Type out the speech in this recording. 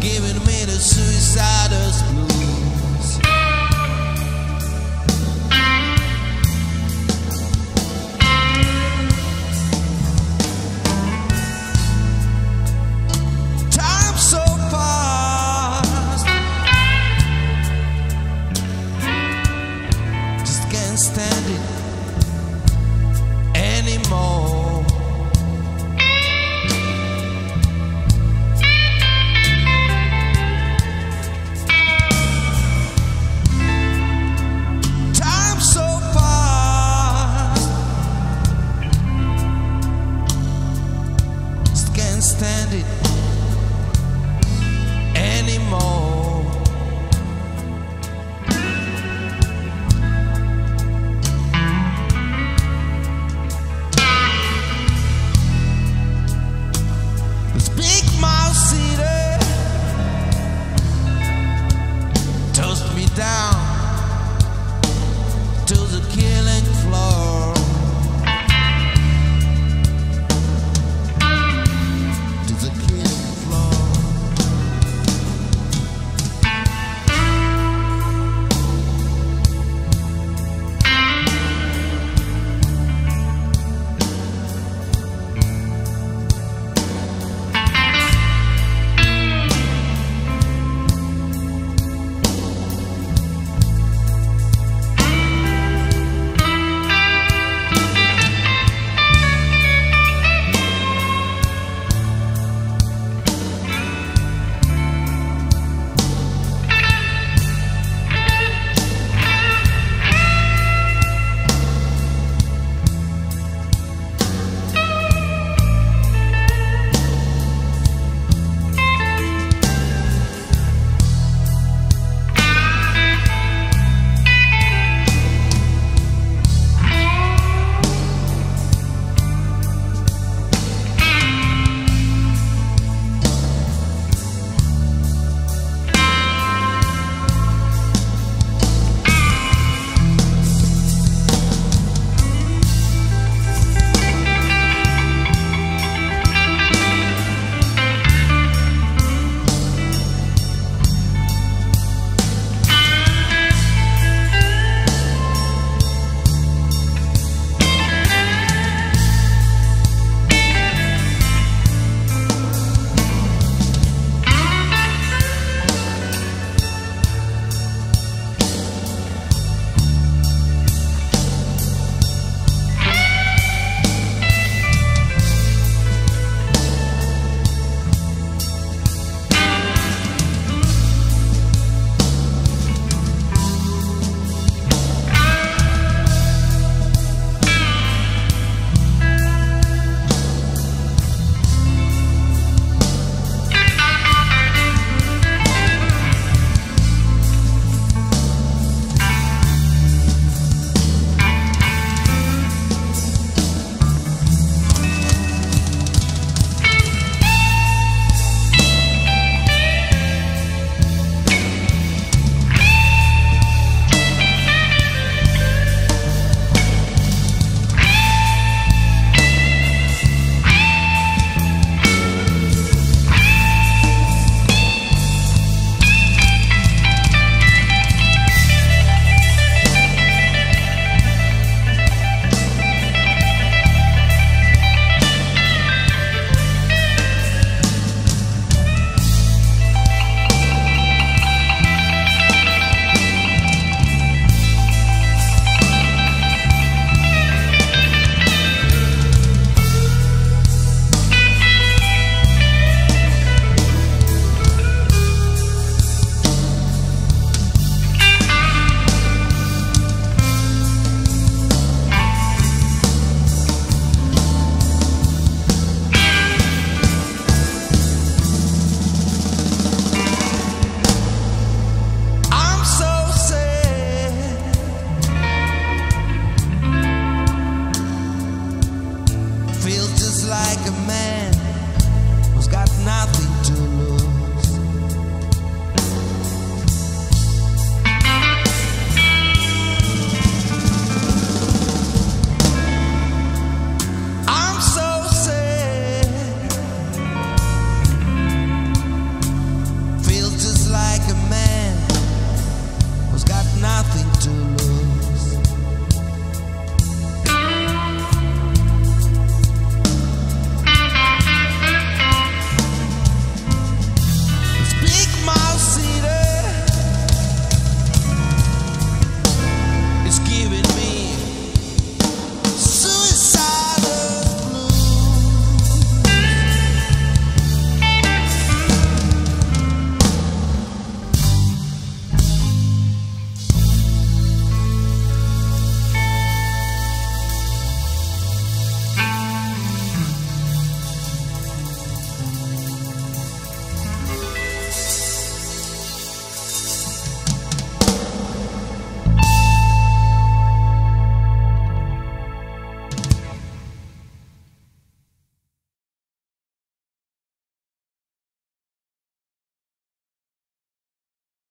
giving me the suicidal blues.